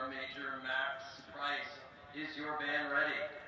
your Major Max Price. Is your band ready?